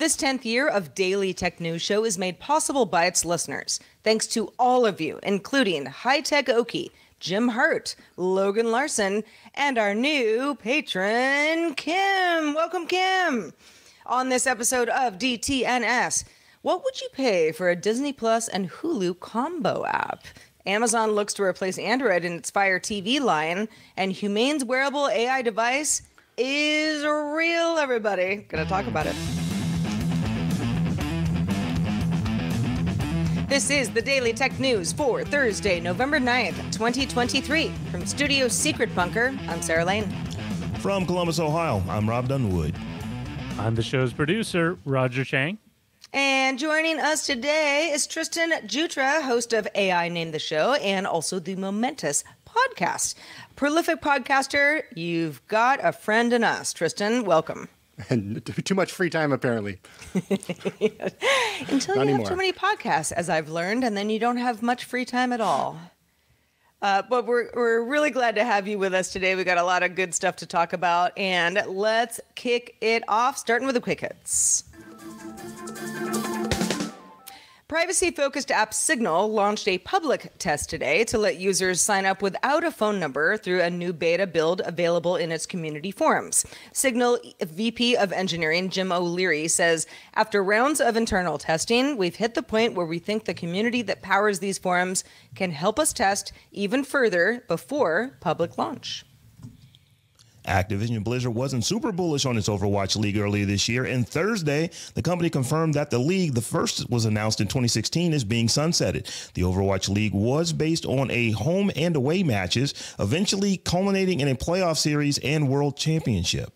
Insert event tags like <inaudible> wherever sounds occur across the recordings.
This 10th year of Daily Tech News Show is made possible by its listeners. Thanks to all of you, including High Tech Okie, Jim Hart, Logan Larson, and our new patron, Kim. Welcome, Kim. On this episode of DTNS, what would you pay for a Disney Plus and Hulu combo app? Amazon looks to replace Android in its Fire TV line, and Humane's wearable AI device is real, everybody. Gonna talk about it. This is the Daily Tech News for Thursday, November 9th, 2023. From Studio Secret Bunker, I'm Sarah Lane. From Columbus, Ohio, I'm Robb Dunewood. I'm the show's producer, Roger Chang. And joining us today is Tristan Jutras, host of AI Name the Show and also the Momentous podcast. Prolific podcaster, you've got a friend in us. Tristan, welcome. And <laughs> too much free time apparently. <laughs> Until Not you anymore. have too many podcasts, as I've learned, and then you don't have much free time at all. Uh, but we're, we're really glad to have you with us today. We got a lot of good stuff to talk about, and let's kick it off, starting with the quick hits. Privacy focused app Signal launched a public test today to let users sign up without a phone number through a new beta build available in its community forums. Signal VP of Engineering Jim O'Leary says After rounds of internal testing, we've hit the point where we think the community that powers these forums can help us test even further before public launch. Activision Blizzard wasn't super bullish on its Overwatch League earlier this year, and Thursday, the company confirmed that the league, the first was announced in 2016, is being sunsetted. The Overwatch League was based on a home and away matches, eventually culminating in a playoff series and world championship.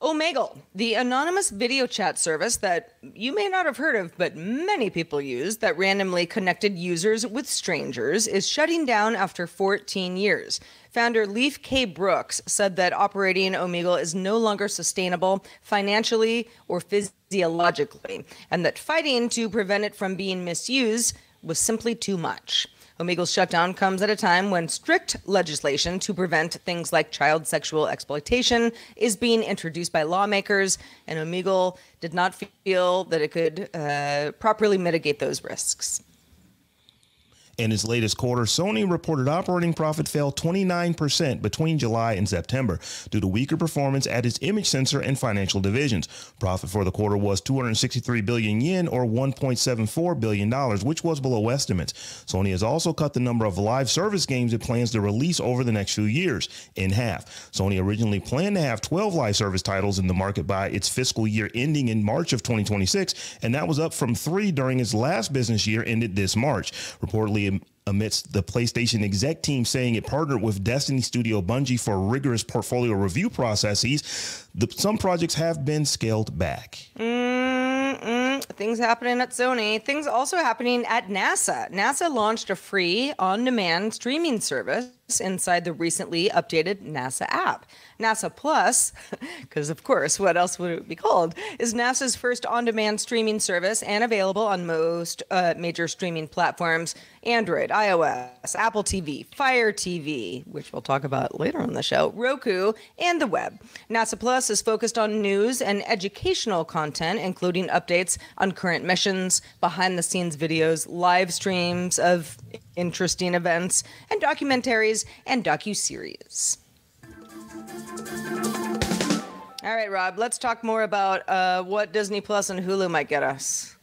Omegle, the anonymous video chat service that you may not have heard of, but many people use, that randomly connected users with strangers, is shutting down after 14 years. Founder Leif K. Brooks said that operating Omegle is no longer sustainable financially or physiologically, and that fighting to prevent it from being misused was simply too much. Omegle's shutdown comes at a time when strict legislation to prevent things like child sexual exploitation is being introduced by lawmakers, and Omegle did not feel that it could uh, properly mitigate those risks. In its latest quarter, Sony reported operating profit fell 29% between July and September due to weaker performance at its image sensor and financial divisions. Profit for the quarter was 263 billion yen or 1.74 billion dollars, which was below estimates. Sony has also cut the number of live service games it plans to release over the next few years in half. Sony originally planned to have 12 live service titles in the market by its fiscal year ending in March of 2026, and that was up from 3 during its last business year ended this March. Reportedly amidst the PlayStation exec team saying it partnered with Destiny Studio Bungie for rigorous portfolio review processes, the, some projects have been scaled back. Mm-mm. Things happening at Sony. Things also happening at NASA. NASA launched a free on demand streaming service inside the recently updated NASA app. NASA Plus, <laughs> because of course, what else would it be called, is NASA's first on demand streaming service and available on most uh, major streaming platforms Android, iOS, Apple TV, Fire TV, which we'll talk about later on the show, Roku, and the web. NASA Plus is focused on news and educational content, including updates on current missions, behind the scenes videos, live streams of interesting events, and documentaries and docu-series. All right, Rob, let's talk more about uh, what Disney Plus and Hulu might get us.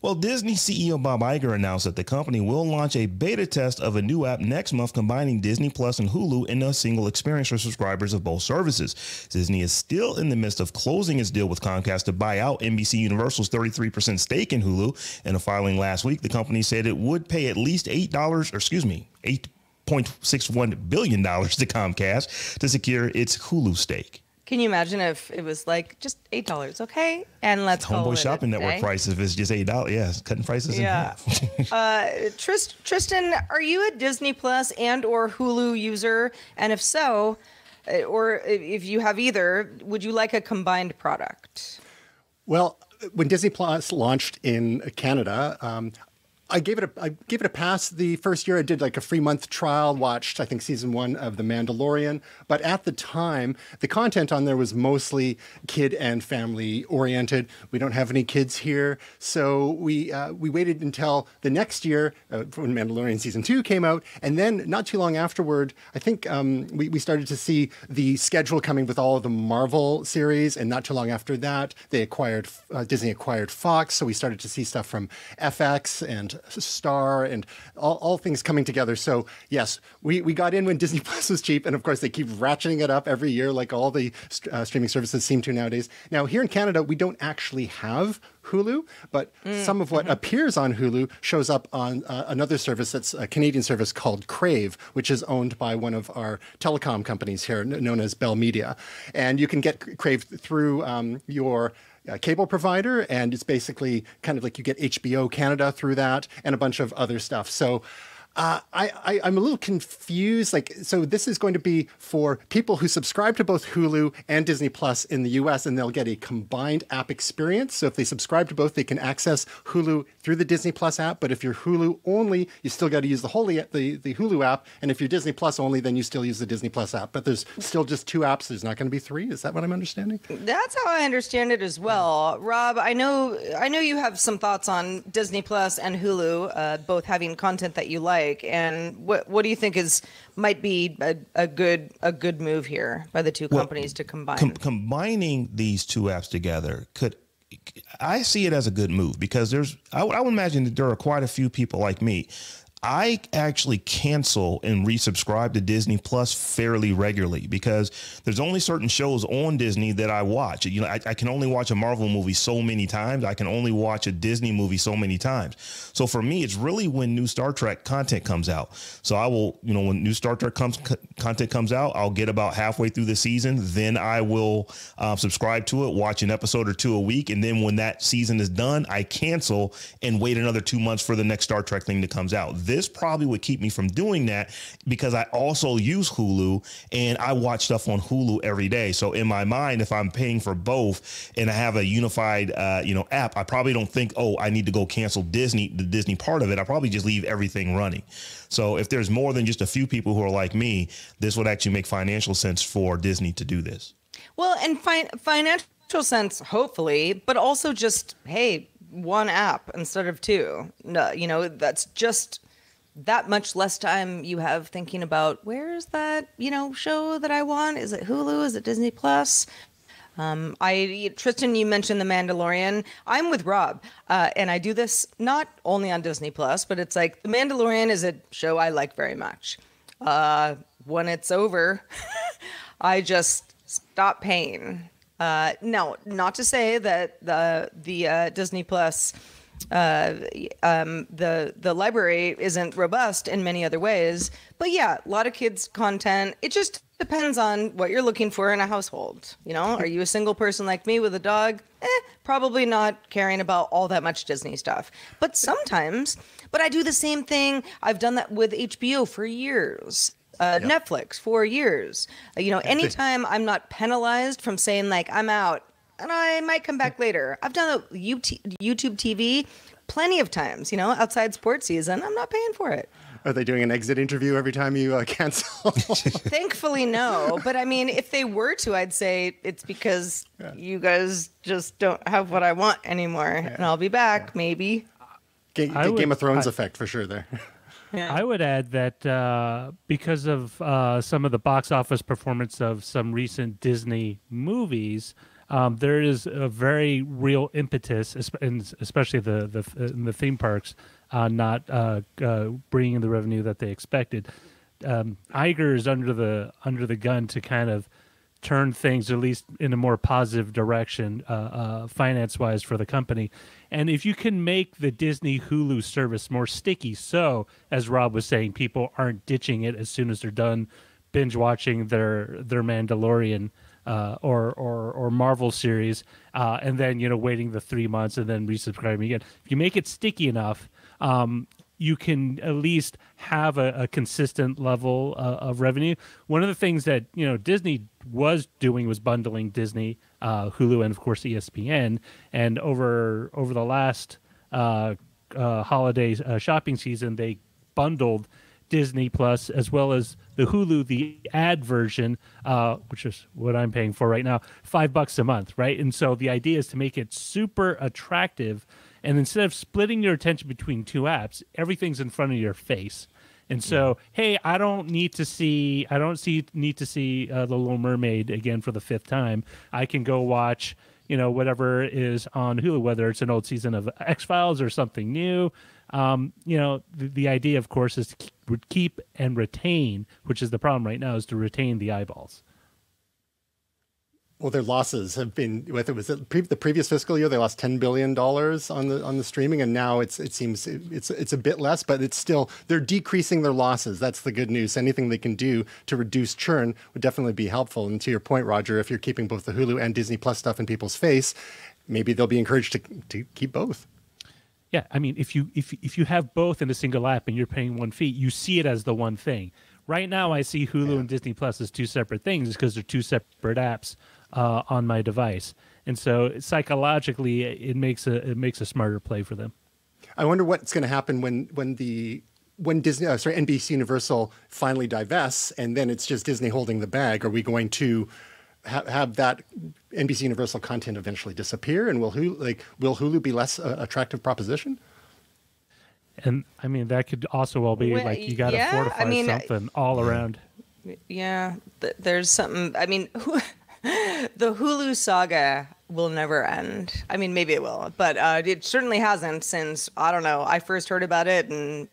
Well, Disney CEO Bob Iger announced that the company will launch a beta test of a new app next month combining Disney Plus and Hulu in a single experience for subscribers of both services. Disney is still in the midst of closing its deal with Comcast to buy out NBC Universal's 33% stake in Hulu. In a filing last week, the company said it would pay at least $8, or excuse me, 8.61 billion dollars to Comcast to secure its Hulu stake. Can you imagine if it was like just eight dollars, okay? And let's Homeboy Shopping Network price if it's just eight dollars. Yeah, cutting prices yeah. in half. <laughs> uh, Trist, Tristan, are you a Disney Plus and or Hulu user? And if so, uh, or if you have either, would you like a combined product? Well, when Disney Plus launched in Canada, um, I gave it a I gave it a pass the first year. I did like a free month trial, watched I think season one of The Mandalorian. But at the time, the content on there was mostly kid and family oriented. We don't have any kids here, so we uh, we waited until the next year uh, when Mandalorian season two came out, and then not too long afterward, I think um, we we started to see the schedule coming with all of the Marvel series, and not too long after that, they acquired uh, Disney acquired Fox, so we started to see stuff from FX and Star and all, all things coming together. So yes, we, we got in when <laughs> Disney Plus was cheap, and of course they keep ratcheting it up every year, like all the uh, streaming services seem to nowadays. Now here in Canada, we don't actually have Hulu, but mm, some of what mm-hmm. appears on Hulu shows up on uh, another service that's a Canadian service called Crave, which is owned by one of our telecom companies here, known as Bell Media. And you can get Crave through um, your uh, cable provider, and it's basically kind of like you get HBO Canada through that and a bunch of other stuff. So uh, I, I am a little confused. Like, so this is going to be for people who subscribe to both Hulu and Disney Plus in the U.S. and they'll get a combined app experience. So if they subscribe to both, they can access Hulu through the Disney Plus app. But if you're Hulu only, you still got to use the whole the the Hulu app. And if you're Disney Plus only, then you still use the Disney Plus app. But there's still just two apps. There's not going to be three. Is that what I'm understanding? That's how I understand it as well. Rob, I know I know you have some thoughts on Disney Plus and Hulu, uh, both having content that you like like? And what what do you think is might be a, a good a good move here by the two companies well, to combine? Com- combining these two apps together could I see it as a good move because there's I, I would imagine that there are quite a few people like me I actually cancel and resubscribe to Disney Plus fairly regularly because there's only certain shows on Disney that I watch. You know, I, I, can only watch a Marvel movie so many times. I can only watch a Disney movie so many times. So for me, it's really when new Star Trek content comes out. So I will, you know, when new Star Trek comes content comes out, I'll get about halfway through the season. Then I will uh, subscribe to it, watch an episode or two a week, and then when that season is done, I cancel and wait another two months for the next Star Trek thing to comes out this probably would keep me from doing that because I also use Hulu and I watch stuff on Hulu every day. So in my mind, if I'm paying for both and I have a unified, uh, you know, app, I probably don't think, oh, I need to go cancel Disney, the Disney part of it. I probably just leave everything running. So if there's more than just a few people who are like me, this would actually make financial sense for Disney to do this. Well, and fi- financial sense, hopefully, but also just hey, one app instead of two. No, you know, that's just that much less time you have thinking about where's that you know show that I want? Is it Hulu? Is it Disney Plus? Um, I Tristan, you mentioned the Mandalorian. I'm with Rob, uh, and I do this not only on Disney Plus, but it's like the Mandalorian is a show I like very much. Uh, when it's over, <laughs> I just stop paying. Uh, no, not to say that the the uh, Disney Plus uh, um, the the library isn't robust in many other ways. But yeah, a lot of kids content. It just depends on what you're looking for in a household. You know, are you a single person like me with a dog? Eh, probably not caring about all that much Disney stuff. But sometimes, but I do the same thing. I've done that with HBO for years. Uh, yep. Netflix for years. Uh, you know, anytime I'm not penalized from saying like I'm out, and I might come back later. I've done a YouTube TV plenty of times, you know, outside sports season. I'm not paying for it. Are they doing an exit interview every time you uh, <laughs> cancel? Thankfully, no. But I mean, if they were to, I'd say it's because yeah. you guys just don't have what I want anymore. Yeah. And I'll be back, yeah. maybe. Ga- Game would, of Thrones I, effect for sure there. Yeah. I would add that uh, because of uh, some of the box office performance of some recent Disney movies, um, there is a very real impetus, especially the the the theme parks, uh, not uh, uh, bringing the revenue that they expected. Um, Iger is under the under the gun to kind of turn things at least in a more positive direction, uh, uh, finance wise, for the company. And if you can make the Disney Hulu service more sticky, so as Rob was saying, people aren't ditching it as soon as they're done binge watching their their Mandalorian uh, or or or Marvel series, uh, and then you know waiting the three months and then resubscribing again. If you make it sticky enough, um, you can at least have a, a consistent level uh, of revenue. One of the things that you know Disney was doing was bundling Disney, uh, Hulu, and of course ESPN. And over over the last uh, uh, holiday uh, shopping season, they bundled Disney Plus as well as the Hulu, the ad version, uh, which is what I'm paying for right now, five bucks a month, right? And so the idea is to make it super attractive. And instead of splitting your attention between two apps, everything's in front of your face. And so, hey, I don't need to see, I don't see need to see uh, the Little Mermaid again for the fifth time. I can go watch, you know, whatever is on Hulu, whether it's an old season of X Files or something new. Um, you know, the, the idea, of course, is to keep, and retain, which is the problem right now, is to retain the eyeballs. Well, their losses have been. Whether it was the previous fiscal year, they lost ten billion dollars on the on the streaming, and now it's it seems it's it's a bit less, but it's still they're decreasing their losses. That's the good news. Anything they can do to reduce churn would definitely be helpful. And to your point, Roger, if you're keeping both the Hulu and Disney Plus stuff in people's face, maybe they'll be encouraged to to keep both. Yeah, I mean, if you if if you have both in a single app and you're paying one fee, you see it as the one thing. Right now, I see Hulu yeah. and Disney Plus as two separate things because they're two separate apps uh, on my device, and so psychologically, it makes a it makes a smarter play for them. I wonder what's going to happen when when the when Disney, uh, sorry, NBC Universal finally divests, and then it's just Disney holding the bag. Are we going to ha- have that NBC Universal content eventually disappear, and will Hulu like will Hulu be less uh, attractive proposition? And I mean that could also well be well, like you got to yeah, fortify I mean, something all around. Yeah, th- there's something. I mean, <laughs> the Hulu saga will never end. I mean, maybe it will, but uh, it certainly hasn't since I don't know. I first heard about it in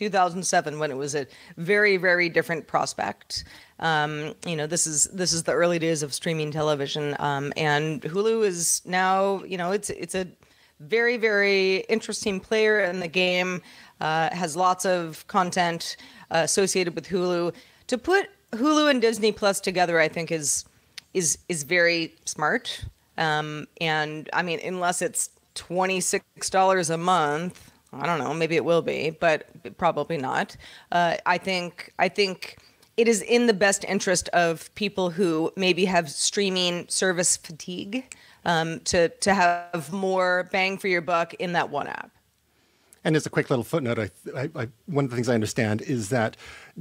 2007 when it was a very, very different prospect. Um, you know, this is this is the early days of streaming television, um, and Hulu is now, you know, it's it's a very, very interesting player in the game. Uh, has lots of content uh, associated with Hulu. To put Hulu and Disney Plus together, I think is is is very smart. Um, and I mean, unless it's twenty six dollars a month, I don't know. Maybe it will be, but probably not. Uh, I think I think it is in the best interest of people who maybe have streaming service fatigue um, to to have more bang for your buck in that one app. And as a quick little footnote, I, I, I, one of the things I understand is that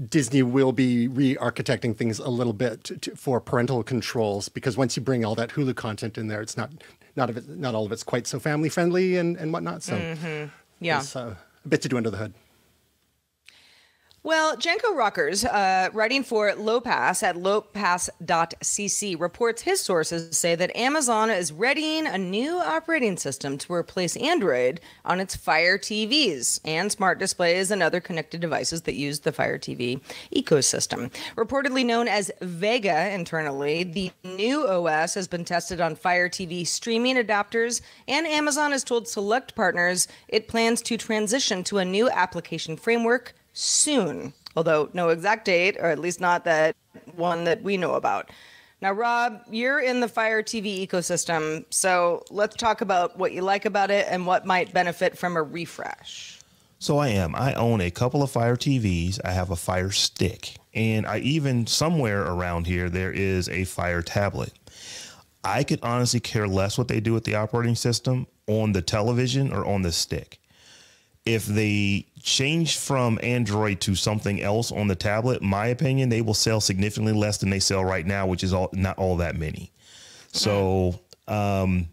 Disney will be re-architecting things a little bit to, to, for parental controls because once you bring all that Hulu content in there, it's not not of it, not all of it's quite so family friendly and, and whatnot. So mm-hmm. yeah, uh, a bit to do under the hood. Well, Janko Roettgers, uh, writing for Lowpass at lowpass.cc, reports his sources say that Amazon is readying a new operating system to replace Android on its Fire TVs and smart displays and other connected devices that use the Fire TV ecosystem. Reportedly known as Vega internally, the new OS has been tested on Fire TV streaming adapters, and Amazon has told select partners it plans to transition to a new application framework soon, although no exact date, or at least not that one that we know about. Now, Rob, you're in the Fire TV ecosystem, so let's talk about what you like about it and what might benefit from a refresh. So I am. I own a couple of Fire TVs. I have a Fire Stick, and I even somewhere around here there is a Fire tablet. I could honestly care less what they do with the operating system on the television or on the stick if they change from Android to something else on the tablet, my opinion, they will sell significantly less than they sell right now, which is all not all that many. So, um,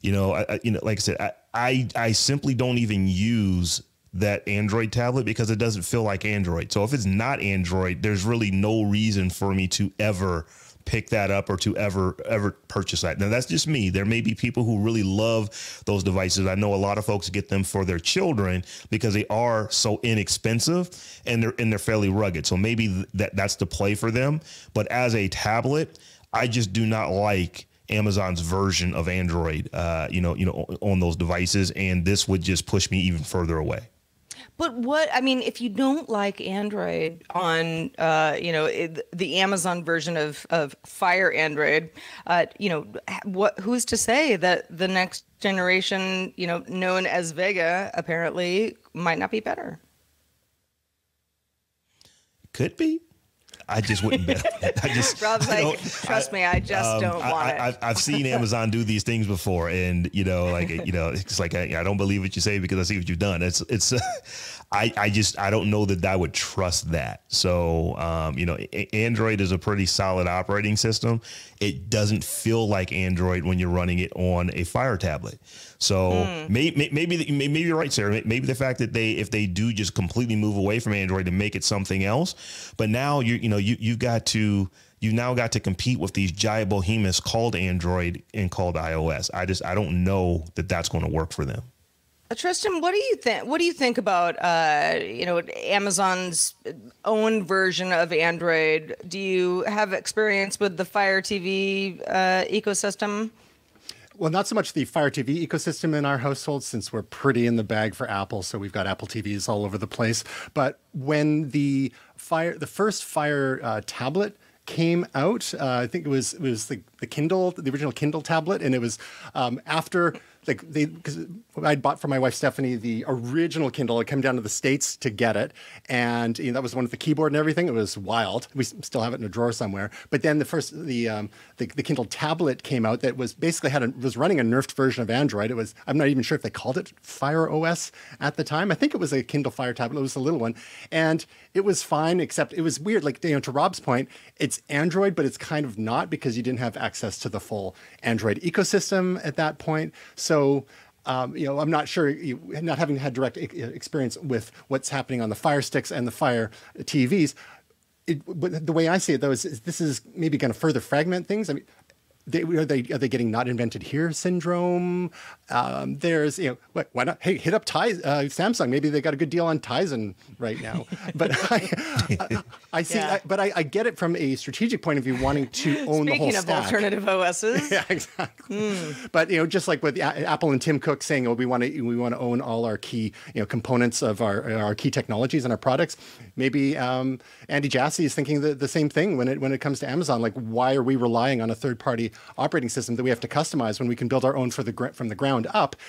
you know, I, you know, like I said, I, I, I simply don't even use that Android tablet because it doesn't feel like Android. So if it's not Android, there's really no reason for me to ever pick that up or to ever ever purchase that. Now that's just me. There may be people who really love those devices. I know a lot of folks get them for their children because they are so inexpensive and they're and they're fairly rugged. So maybe that that's the play for them. But as a tablet, I just do not like Amazon's version of Android, uh, you know, you know, on those devices, and this would just push me even further away. But what I mean, if you don't like Android on, uh, you know, it, the Amazon version of of Fire Android, uh, you know, what who's to say that the next generation, you know, known as Vega, apparently might not be better. Could be. I just wouldn't bet. <laughs> I just Rob's I like, trust me, I just um, don't want I, it. I've, I've seen Amazon do these things before, and you know, like you know, it's like I, I don't believe what you say because I see what you've done. It's it's, <laughs> I I just I don't know that I would trust that. So um, you know, Android is a pretty solid operating system. It doesn't feel like Android when you're running it on a Fire tablet. So Hmm. maybe maybe maybe you're right, Sarah. Maybe the fact that they if they do just completely move away from Android and make it something else, but now you you know you you got to you now got to compete with these giant behemoths called Android and called iOS. I just I don't know that that's going to work for them. Uh, Tristan, what do you think? What do you think about uh, you know Amazon's own version of Android? Do you have experience with the Fire TV uh, ecosystem? Well, not so much the Fire TV ecosystem in our household, since we're pretty in the bag for Apple, so we've got Apple TVs all over the place. But when the Fire, the first Fire uh, tablet came out, uh, I think it was it was the, the Kindle, the original Kindle tablet, and it was um, after like they because I'd bought for my wife Stephanie the original Kindle. I came down to the states to get it, and you know, that was one with the keyboard and everything. It was wild. We still have it in a drawer somewhere. But then the first the um, the, the Kindle tablet came out that was basically had a, was running a nerfed version of Android. It was I'm not even sure if they called it Fire OS at the time. I think it was a Kindle Fire tablet. It was a little one, and it was fine. Except it was weird. Like you know, to Rob's point, it's Android, but it's kind of not because you didn't have access to the full Android ecosystem at that point. So um, you know, I'm not sure, not having had direct experience with what's happening on the Fire Sticks and the Fire TVs. It, but the way I see it, though, is, is this is maybe going to further fragment things. I mean, they, are they are they getting not invented here syndrome? Um, there's you know what, why not? Hey, hit up Tizen, uh, Samsung. Maybe they got a good deal on Tizen right now. <laughs> But I, I, I see. Yeah. I, but I, I get it from a strategic point of view, wanting to <laughs> own the whole stack. Speaking of alternative OSs, <laughs> Yeah, exactly. But you know, just like with Apple and Tim Cook saying, "Oh, we want to we want to own all our key you know components of our our key technologies and our products," maybe um, Andy Jassy is thinking the, the same thing when it when it comes to Amazon. Like, why are we relying on a third party operating system that we have to customize when we can build our own the from the ground up? <laughs>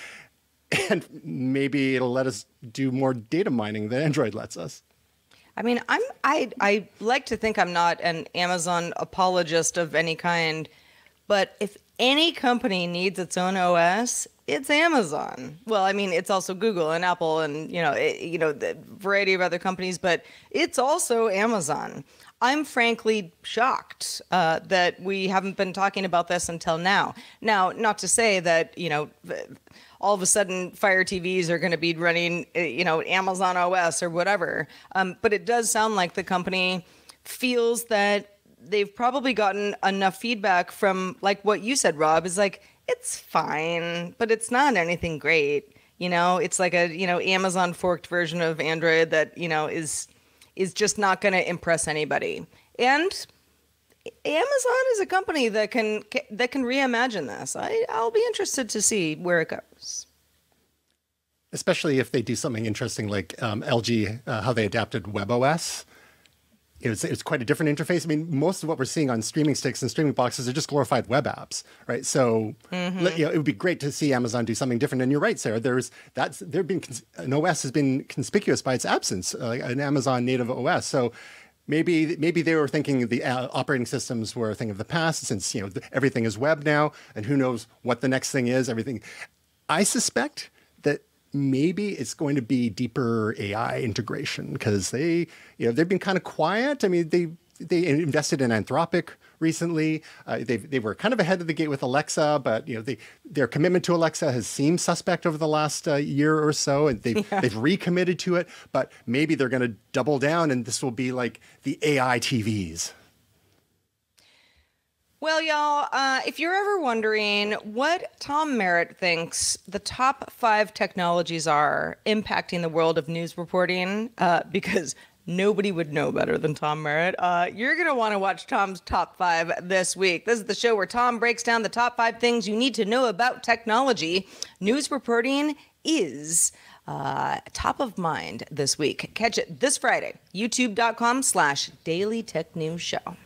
And maybe it'll let us do more data mining than Android lets us. I mean, I'm I I like to think I'm not an Amazon apologist of any kind, but if any company needs its own OS, it's Amazon. Well, I mean, it's also Google and Apple and you know, it, you know, the variety of other companies, but it's also Amazon. I'm frankly shocked uh, that we haven't been talking about this until now. Now, not to say that you know, all of a sudden Fire TVs are going to be running, uh, you know, Amazon OS or whatever. Um, but it does sound like the company feels that they've probably gotten enough feedback from, like what you said, Rob, is like it's fine, but it's not anything great. You know, it's like a you know Amazon forked version of Android that you know is is just not going to impress anybody. And Amazon is a company that can that can reimagine this. I, I'll be interested to see where it goes. especially if they do something interesting like um, LG, uh, how they adapted WebOS. It was, it's quite a different interface. I mean, most of what we're seeing on streaming sticks and streaming boxes are just glorified web apps, right? So, let- you know, it would be great to see Amazon do something different. And you're right, Sarah. There's that's there been an OS has been conspicuous by its absence, uh, an Amazon native OS. So. Maybe maybe they were thinking the uh, operating systems were a thing of the past, since you know the, everything is web now, and who knows what the next thing is. Everything. I suspect maybe it's going to be deeper AI integration because they, you know, they've been kind of quiet. I mean, they they invested in Anthropic recently. Uh, they they were kind of ahead of the gate with Alexa, but you know, they their commitment to Alexa has seemed suspect over the last uh, year or so, and they've <laughs> they've recommitted to it. But maybe they're going to double down, and this will be like the AI TVs. Well, y'all, uh, if you're ever wondering what Tom Merritt thinks the top five technologies are impacting the world of news reporting, uh, <laughs> because nobody would know better than Tom Merritt, uh, you're going to want to watch Tom's top five this week. This is the show where Tom breaks down the top five things you need to know about technology. News reporting is uh, top of mind this week. Catch it this Friday, youtube.com slash daily tech news show.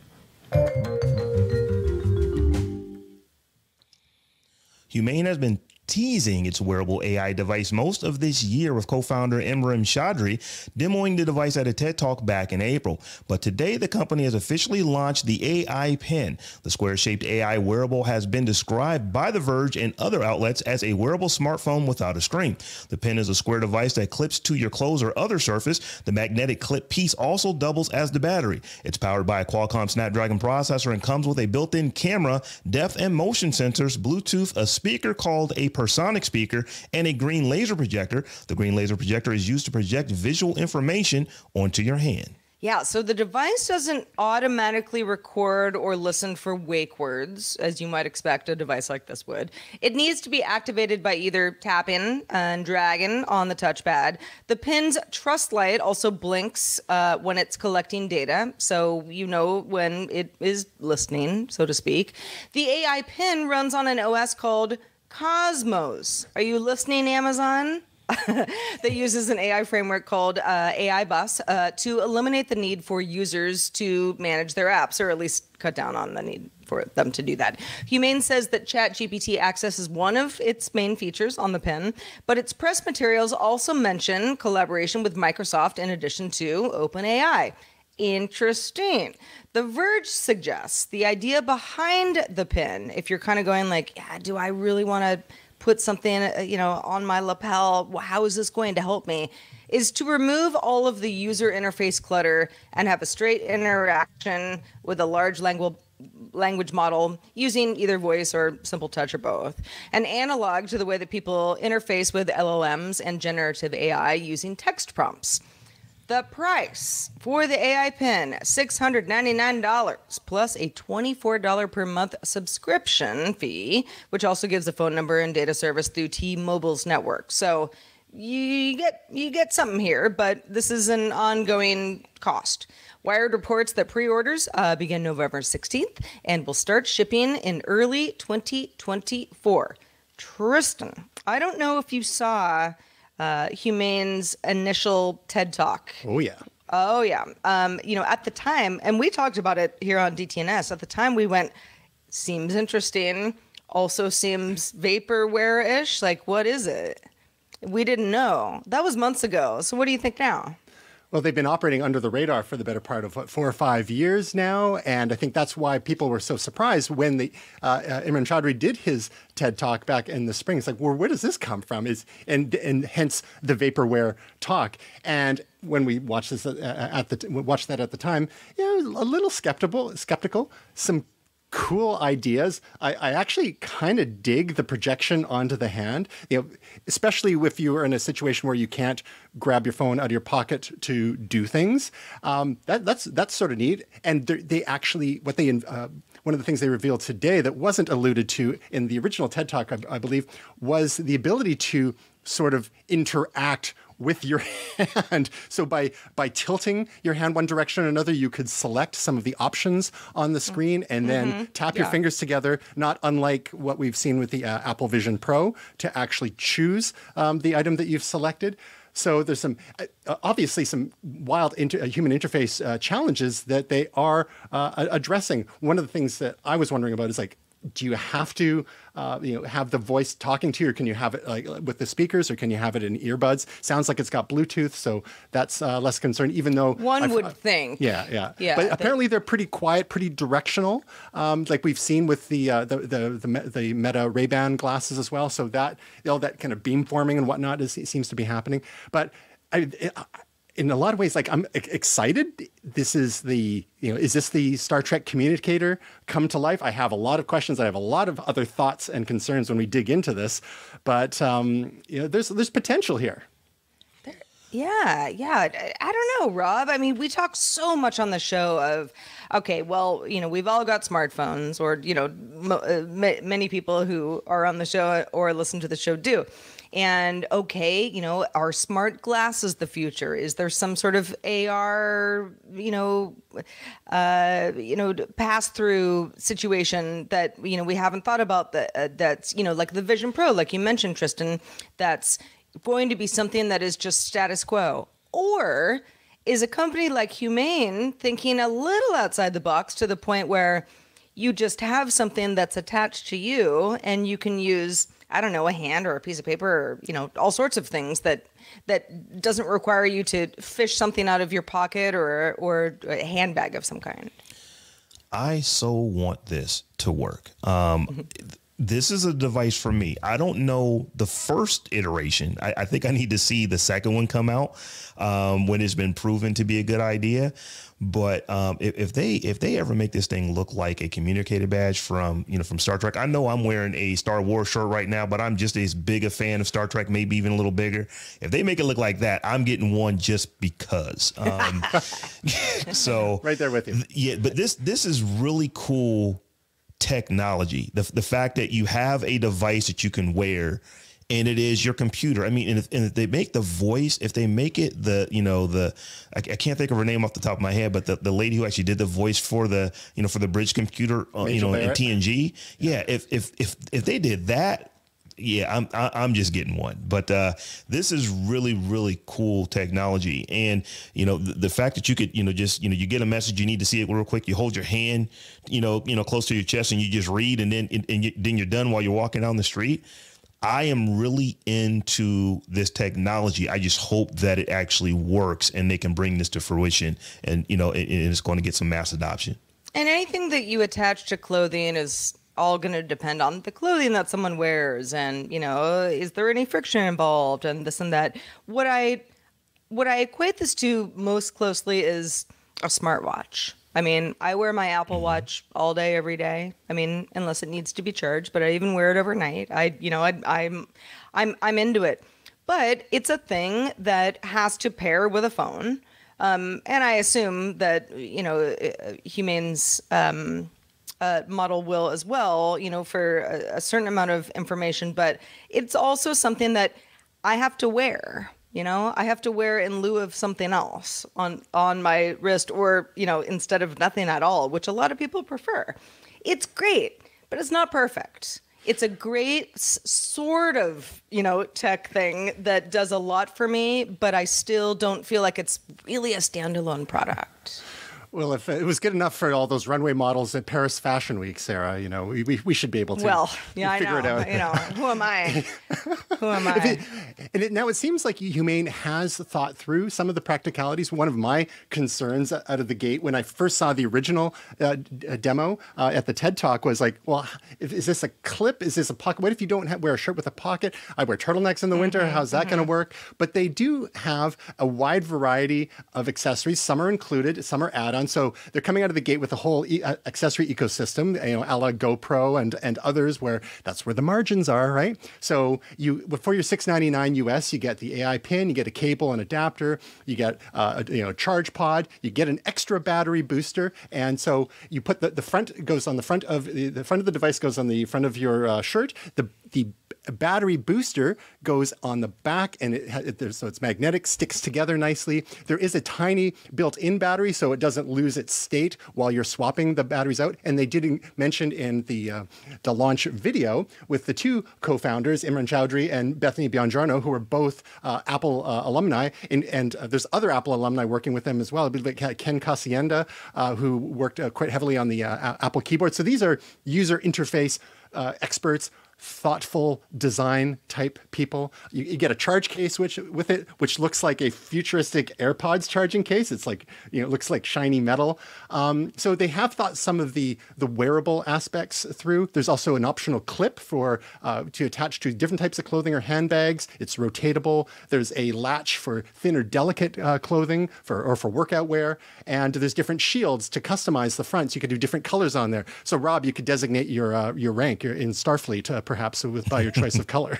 Humane has been teasing its wearable AI device most of this year with co-founder Imran Chaudhri demoing the device at a TED Talk back in April. But today the company has officially launched the AI Pin. The square-shaped AI wearable has been described by The Verge and other outlets as a wearable smartphone without a screen. The pin is a square device that clips to your clothes or other surface. The magnetic clip piece also doubles as the battery. It's powered by a Qualcomm Snapdragon processor and comes with a built-in camera, depth and motion sensors, Bluetooth, a speaker called a Personic speaker, and a green laser projector. The green laser projector is used to project visual information onto your hand. Yeah, so the device doesn't automatically record or listen for wake words, as you might expect a device like this would. It needs to be activated by either tapping and dragging on the touchpad. The pin's trust light also blinks uh, when it's collecting data, so you know when it is listening, so to speak. The AI pin runs on an OS called Cosmos. Are you listening, Amazon? <laughs> that uses an AI framework called uh, AI Bus uh, to eliminate the need for users to manage their apps, or at least cut down on the need for them to do that. Humane says that ChatGPT Access is one of its main features on the pin, but its press materials also mention collaboration with Microsoft in addition to OpenAI. Interesting. The Verge suggests the idea behind the pin, if you're kind of going like, yeah, do I really want to put something, uh, you know, on my lapel. How is this going to help me? Is to remove all of the user interface clutter and have a straight interaction with a large language language model using either voice or simple touch or both, and analog to the way that people interface with LLMs and generative AI using text prompts. The price for the AI Pin, $699 plus a $24 per month subscription fee, which also gives a phone number and data service through T-Mobile's network. So you get you get something here, but this is an ongoing cost. Wired reports that pre-orders uh, begin November 16th and will start shipping in early 2024. Tristan, I don't know if you saw uh, Humane's initial TED Talk. Oh, yeah. Oh, yeah. Um, you know, at the time, and we talked about it here on DTNS, at the time we went, seems interesting, also seems vaporware ish. Like, what is it? We didn't know. That was months ago. So, what do you think now? Well, they've been operating under the radar for the better part of what, four or five years now, and I think that's why people were so surprised when the uh, uh, Imran Chaudhri did his TED talk back in the spring. It's like, well, where does this come from? Is and and hence the vaporware talk. And when we watched this at, at the watched that at the time, yeah, a little skeptical, skeptical. Some cool ideas. I, I actually kind of dig the projection onto the hand. You know, especially if you are in a situation where you can't grab your phone out of your pocket to do things. Um, that, that's that's sort of neat. And they actually what they uh, one of the things they revealed today that wasn't alluded to in the original TED talk, I, I believe, was the ability to sort of interact with your <laughs> hand. So by by tilting your hand one direction or another, you could select some of the options on the screen and then mm-hmm. tap yeah. your fingers together. Not unlike what we've seen with the uh, Apple Vision Pro to actually choose um, the item that you've selected. So there's some uh, obviously some wild inter- uh, human interface uh, challenges that they are uh, addressing. One of the things that I was wondering about is like do you have to uh, you know have the voice talking to you or can you have it like with the speakers or can you have it in earbuds? Sounds like it's got bluetooth so that's uh, less concern even though one I've, would uh, think. Yeah yeah. Yeah but apparently they're pretty quiet pretty directional um, like we've seen with the, uh, the, the the the meta ray-ban glasses as well so that you know that kind of beam forming and whatnot is, seems to be happening. But I, in a lot of ways, like I'm excited. This is the, you know, is this the Star Trek communicator come to life? I have a lot of questions. I have a lot of other thoughts and concerns when we dig into this, but um, you know, there's there's potential here. Yeah, yeah. I don't know, Rob. I mean, we talk so much on the show of, okay, well, you know, we've all got smartphones, or you know, m- uh, many people who are on the show or listen to the show do and okay, you know, are smart glasses the future? Is there some sort of AR, you know, uh, you know, pass through situation that you know we haven't thought about that? Uh, that's you know, like the Vision Pro, like you mentioned, Tristan. That's going to be something that is just status quo, or is a company like Humane thinking a little outside the box to the point where you just have something that's attached to you and you can use I don't know, a hand or a piece of paper or, you know, all sorts of things that that doesn't require you to fish something out of your pocket or or a handbag of some kind. I so want this to work. Um, this is a device for me. I don't know the first iteration. I, I think I need to see the second one come out um, when it's been proven to be a good idea. But um, if, if, they if they ever make this thing look like a communicator badge from you know from Star Trek, I know I'm wearing a Star Wars shirt right now, but I'm just as big a fan of Star Trek, maybe even a little bigger. If they make it look like that, I'm getting one just because. Um, <laughs> so right there with you. Yeah, but this this is really cool technology. The, the fact that you have a device that you can wear and it is your computer. I mean, and if, and if, they make the voice, if they make it the, you know, the, I, I, can't think of her name off the top of my head, but the, the lady who actually did the voice for the, you know, for the bridge computer, uh, you know, Barrett. in TNG. Yeah. If, if, if, if they did that, yeah, I'm I, am i am just getting one. But uh, this is really really cool technology, and you know the, the, fact that you could you know just you know you get a message you need to see it real quick. You hold your hand, you know you know close to your chest, and you just read, and then and, and you, then you're done while you're walking down the street. I am really into this technology. I just hope that it actually works and they can bring this to fruition, and you know, and, it's going to get some mass adoption. And anything that you attach to clothing is all going to depend on the clothing that someone wears and you know is there any friction involved and this and that. What i what i equate this to most closely is a smartwatch. I mean i wear my apple watch all day every day. I mean unless it needs to be charged but i even wear it overnight. I you know I, i'm i'm i'm into it. But it's a thing that has to pair with a phone. Um, and i assume that you know uh, humans um, uh, model will as well, you know, for a, a certain amount of information, but it's also something that I have to wear. You know, I have to wear in lieu of something else on on my wrist, or you know, instead of nothing at all, which a lot of people prefer. It's great, but it's not perfect. It's a great sort of you know tech thing that does a lot for me, but I still don't feel like it's really a standalone product. Well, if it was good enough for all those runway models at Paris Fashion Week, Sarah, you know, we, we should be able to well, yeah, figure I know, it out. You know, who am I? <laughs> who am I? It, and it, now it seems like Humane has thought through some of the practicalities. One of my concerns out of the gate when I first saw the original uh, uh demo uh, at the TED Talk was like, well, if, is this a clip? Is this a pocket? What if you don't have, wear a shirt with a pocket? I wear turtlenecks in the winter. Mm-hmm, How's that mm-hmm. going to work? But they do have a wide variety of accessories. Some are included, some are add-ons so they're coming out of the gate with a whole e- uh, accessory ecosystem, you know, a la GoPro and and others, where that's where the margins are, right? So you for your six ninety nine US, you get the AI pin, you get a cable and adapter, you get uh, a you know charge pod, you get an extra battery booster, and so you put the the front goes on the front of the, the front of the device goes on the front of your uh, shirt. The the battery booster goes on the back and it, it, so it's magnetic sticks together nicely. There is a tiny built-in battery so it doesn't lose its state while you're swapping the batteries out. And they did mention in the uh, the launch video with the two co-founders imran chaudhri and bethany bongiorno who are both uh, apple uh, alumni. And, and uh, there's other apple alumni working with them as well. Like ken kocienda uh, who worked uh, quite heavily on the apple keyboard. So these are user interface experts thoughtful design type people. You, you, get a charge case which with it, which looks like a futuristic AirPods charging case. It's like you know, it looks like shiny metal. Um, so they have thought some of the the wearable aspects through. There's also an optional clip for uh, to attach to different types of clothing or handbags. It's rotatable. There's a latch for thinner, delicate uh, clothing for or for workout wear, and there's different shields to customize the front. So you could do different colors on there. So Rob, you could designate your uh, your rank in Starfleet uh, perhaps with by your choice of <laughs> color.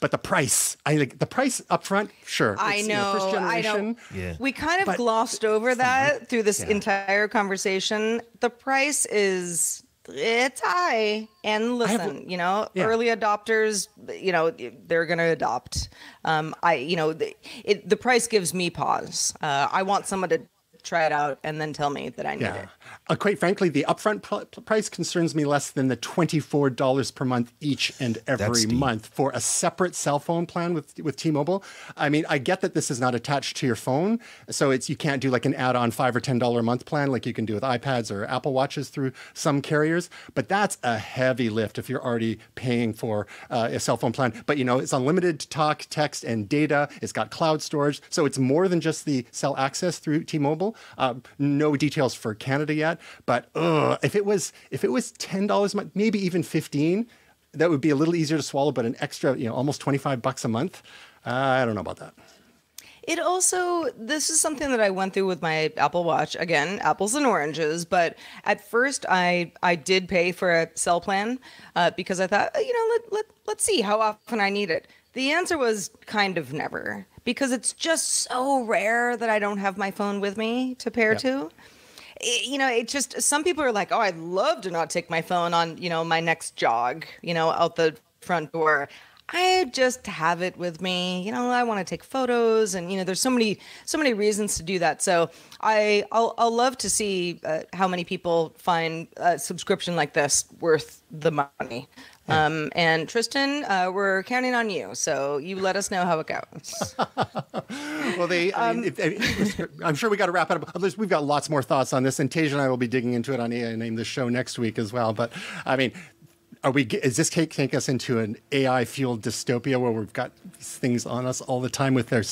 but the price, I like the price up front, sure. I know, you know, first generation. I know. Yeah. We kind of but glossed over that through this yeah. entire conversation. The price is it's high and listen have, you know yeah. early adopters you know they're gonna adopt um i you know the, it, the price gives me pause uh, i want someone to try it out and then tell me that I need Yeah. it. Uh, quite frankly, the upfront pr- price concerns me less than the $24 per month each and every month for a separate cell phone plan with, with T-Mobile. I mean, I get that this is not attached to your phone, so it's you can't do like an add-on 5 or $10 a month plan like you can do with iPads or Apple Watches through some carriers, but that's a heavy lift if you're already paying for uh, a cell phone plan. But you know, it's unlimited talk, text, and data. It's got cloud storage, so it's more than just the cell access through T-Mobile. Uh, no details for Canada yet, but ugh, if it was if it was ten dollars a month, maybe even fifteen, that would be a little easier to swallow. But an extra, you know, almost twenty five bucks a month, uh, I don't know about that. It also, this is something that I went through with my Apple Watch. Again, apples and oranges. But at first, I I did pay for a cell plan uh, because I thought, you know, let, let, let's see how often I need it. The answer was kind of never because it's just so rare that I don't have my phone with me to pair to. It- you know, it just, some people are like, oh, I'd love to not take my phone on, you know, my next jog, you know, out the front door. I just have it with me. You know, I want to take photos, and you know, there's so many, so many reasons to do that. So I, I'll, I'll love to see uh, how many people find a subscription like this worth the money. Um, and Tristan, uh, we're counting on you. So you let us know how it goes. <laughs> Well, they. I if- I'm sure we got to wrap it up. We've got lots more thoughts on this, and Tasia and I will be digging into it on AI Name the Show next week as well. But I mean, are we? Is this take take us into an AI fueled dystopia where we've got these things on us all the time with their,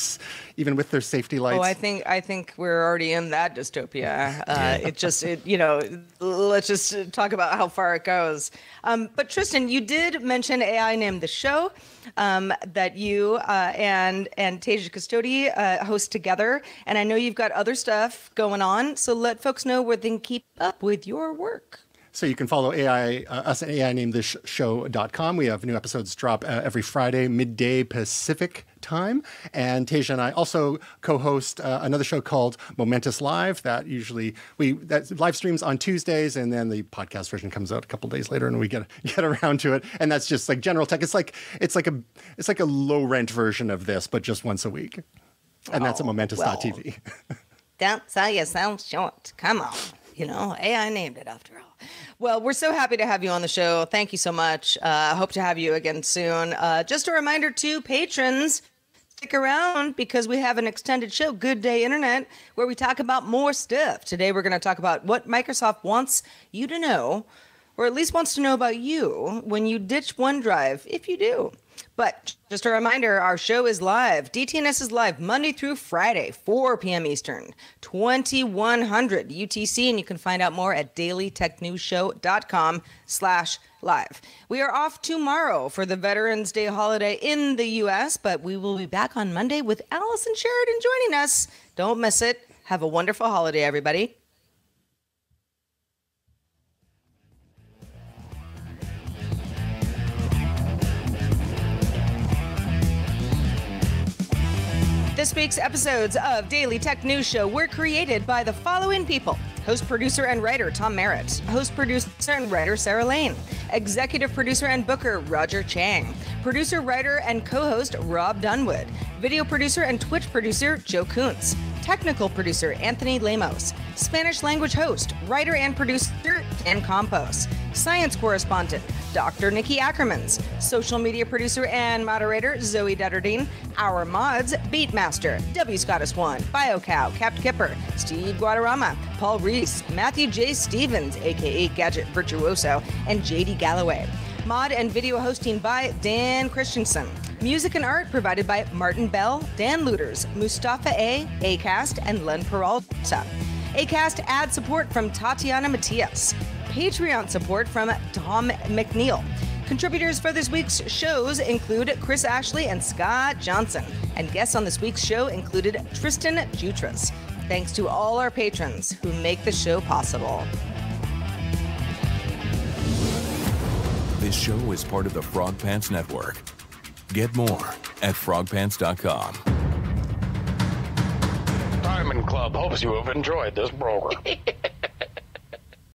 even with their safety lights? Oh, I think I think we're already in that dystopia. Uh, it just it you know let's just talk about how far it goes. Um, but Tristan, you did mention AI named the show um, that you uh, and and Tasia Custode uh, host together, and I know you've got other stuff going on. So let folks know where they can keep up with your work. So you can follow AI, uh, us at AI Name This We have new episodes drop uh, every Friday, midday Pacific time. And Tasia and I also co-host uh, another show called Momentous Live that usually we that live streams on Tuesdays and then the podcast version comes out a couple days later and we get <laughs> get around to it. And that's just like general tech. It's like it's like a it's like a low rent version of this, but just once a week. And that's at Oh, momentous.tv. <laughs> Don't sell yourself short. Come on. You know, AI named it after all. Well, we're so happy to have you on the show. Thank you so much. Uh, hope to have you again soon. Uh, just a reminder to patrons stick around because we have an extended show, Good Day Internet, where we talk about more stuff. Today, we're going to talk about what Microsoft wants you to know, or at least wants to know about you when you ditch OneDrive, if you do. But just a reminder, our show is live. DTNS is live Monday through Friday, 4 p.m. Eastern, 2100 UTC, and you can find out more at dailytechnewsshow.com slash live. We are off tomorrow for the Veterans Day holiday in the U.S., but we will be back on Monday with Allison Sheridan joining us. Don't miss it. Have a wonderful holiday, everybody. This week's episodes of Daily Tech News Show were created by the following people. Host, producer, and writer Tom Merritt, host, producer, and writer Sarah Lane, executive producer and booker Roger Chang, producer, writer, and co host Robb Dunewood, video producer and Twitch producer Joe Kuntz, technical producer Anthony Lemos, Spanish language host, writer, and producer Dan Campos, science correspondent Dr. Nikki Ackermans, social media producer and moderator Zoe Dutterding, our mods Beatmaster, W. Scottus One, BioCow, Capt Kipper, Steve Guadarrama, Paul Reese, Matthew J. Stevens, aka Gadget Virtuoso, and JD Galloway. Mod and video hosting by Dan Christensen. Music and art provided by Martin Bell, Dan Lueders, Mustafa A, Acast, and Len Peralta. Acast ad support from Tatiana Matias. Patreon support from Tom McNeil. Contributors for this week's shows include Chris Ashley and Scott Johnson. And guests on this week's show included Tristan Jutras. Thanks to all our patrons who make the show possible. This show is part of the Frog Pants Network. Get more at frogpants.com. Diamond Club hopes you have enjoyed this program. <laughs>